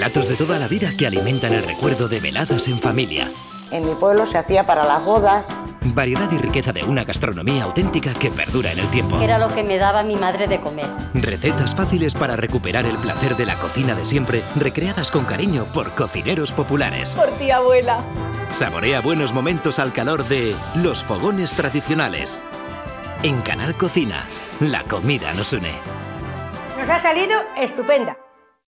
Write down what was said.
Platos de toda la vida que alimentan el recuerdo de veladas en familia. En mi pueblo se hacía para las bodas. Variedad y riqueza de una gastronomía auténtica que perdura en el tiempo. Era lo que me daba mi madre de comer. Recetas fáciles para recuperar el placer de la cocina de siempre, recreadas con cariño por cocineros populares. Por ti, abuela. Saborea buenos momentos al calor de los fogones tradicionales. En Canal Cocina, la comida nos une. Nos ha salido estupenda.